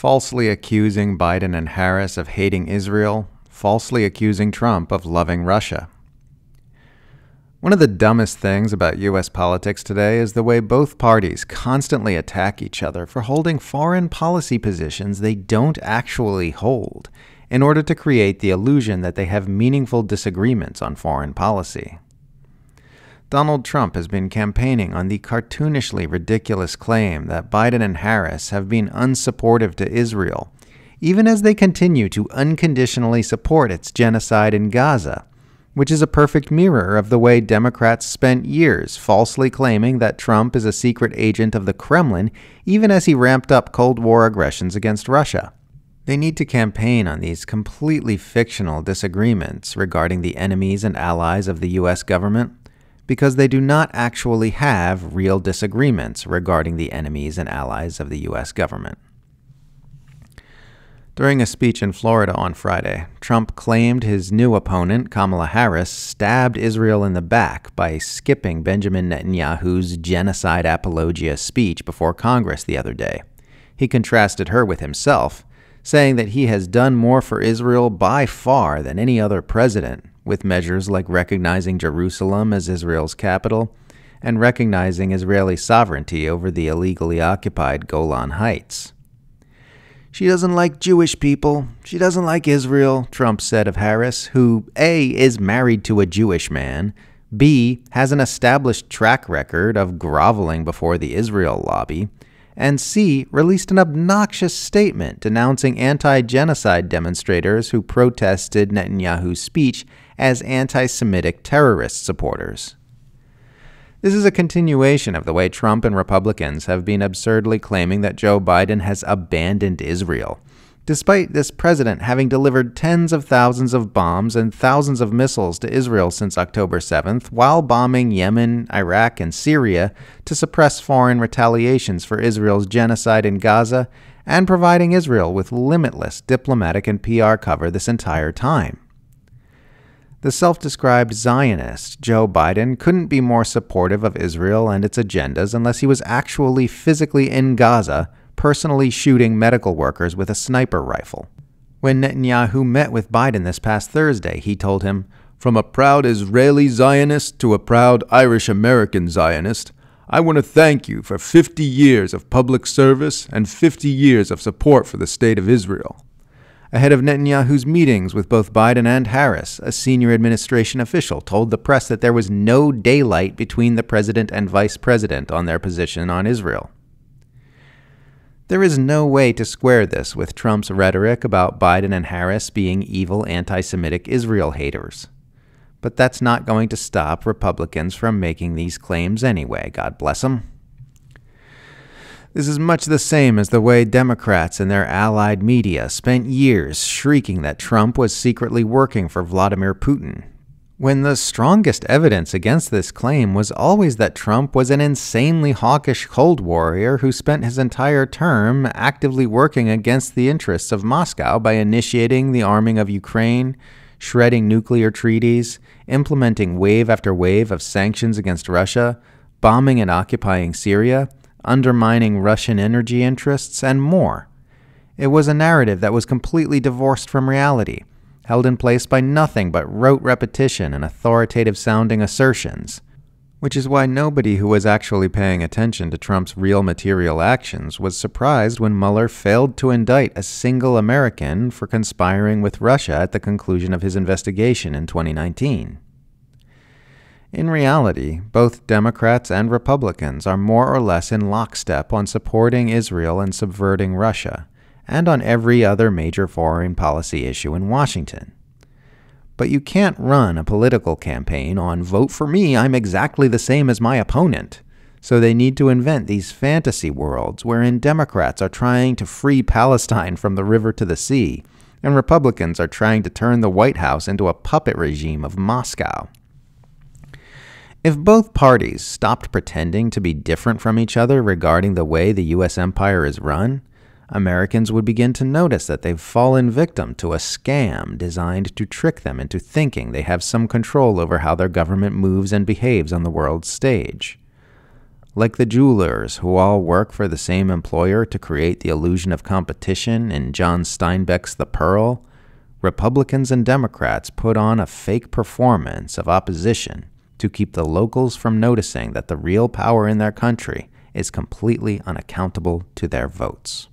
falsely accusing Biden and Harris of hating Israel, falsely accusing Trump of loving Russia. One of the dumbest things about US politics today is the way both parties constantly attack each other for holding foreign policy positions they don't actually hold in order to create the illusion that they have meaningful disagreements on foreign policy. Donald Trump has been campaigning on the cartoonishly ridiculous claim that Biden and Harris have been unsupportive to Israel, even as they continue to unconditionally support its genocide in Gaza which is a perfect mirror of the way Democrats spent years falsely claiming that Trump is a secret agent of the Kremlin, even as he ramped up Cold War aggressions against Russia. They need to campaign on these completely fictional disagreements regarding the enemies and allies of the U.S. government because they do not actually have real disagreements regarding the enemies and allies of the U.S. government. During a speech in Florida on Friday, Trump claimed his new opponent, Kamala Harris, stabbed Israel in the back by skipping Benjamin Netanyahu's genocide apologia speech before Congress the other day. He contrasted her with himself, saying that he has done more for Israel by far than any other president, with measures like recognizing Jerusalem as Israel's capital and recognizing Israeli sovereignty over the illegally occupied Golan Heights. She doesn't like Jewish people. She doesn't like Israel, Trump said of Harris, who A. is married to a Jewish man, B. has an established track record of groveling before the Israel lobby, and C. released an obnoxious statement denouncing anti genocide demonstrators who protested Netanyahu's speech as anti Semitic terrorist supporters. This is a continuation of the way Trump and Republicans have been absurdly claiming that Joe Biden has abandoned Israel, despite this president having delivered tens of thousands of bombs and thousands of missiles to Israel since October 7th, while bombing Yemen, Iraq, and Syria to suppress foreign retaliations for Israel's genocide in Gaza, and providing Israel with limitless diplomatic and PR cover this entire time. The self described Zionist, Joe Biden, couldn't be more supportive of Israel and its agendas unless he was actually physically in Gaza, personally shooting medical workers with a sniper rifle. When Netanyahu met with Biden this past Thursday, he told him, From a proud Israeli Zionist to a proud Irish American Zionist, I want to thank you for 50 years of public service and 50 years of support for the State of Israel. Ahead of Netanyahu's meetings with both Biden and Harris, a senior administration official told the press that there was no daylight between the president and vice president on their position on Israel. There is no way to square this with Trump's rhetoric about Biden and Harris being evil anti Semitic Israel haters. But that's not going to stop Republicans from making these claims anyway, God bless them. This is much the same as the way Democrats and their allied media spent years shrieking that Trump was secretly working for Vladimir Putin, when the strongest evidence against this claim was always that Trump was an insanely hawkish Cold Warrior who spent his entire term actively working against the interests of Moscow by initiating the arming of Ukraine, shredding nuclear treaties, implementing wave after wave of sanctions against Russia, bombing and occupying Syria undermining Russian energy interests, and more. It was a narrative that was completely divorced from reality, held in place by nothing but rote repetition and authoritative sounding assertions. Which is why nobody who was actually paying attention to Trump's real material actions was surprised when Mueller failed to indict a single American for conspiring with Russia at the conclusion of his investigation in 2019. In reality, both Democrats and Republicans are more or less in lockstep on supporting Israel and subverting Russia, and on every other major foreign policy issue in Washington. But you can't run a political campaign on vote for me, I'm exactly the same as my opponent. So they need to invent these fantasy worlds wherein Democrats are trying to free Palestine from the river to the sea, and Republicans are trying to turn the White House into a puppet regime of Moscow. If both parties stopped pretending to be different from each other regarding the way the U.S. empire is run, Americans would begin to notice that they've fallen victim to a scam designed to trick them into thinking they have some control over how their government moves and behaves on the world's stage. Like the jewelers, who all work for the same employer to create the illusion of competition in John Steinbeck's The Pearl, Republicans and Democrats put on a fake performance of opposition to keep the locals from noticing that the real power in their country is completely unaccountable to their votes.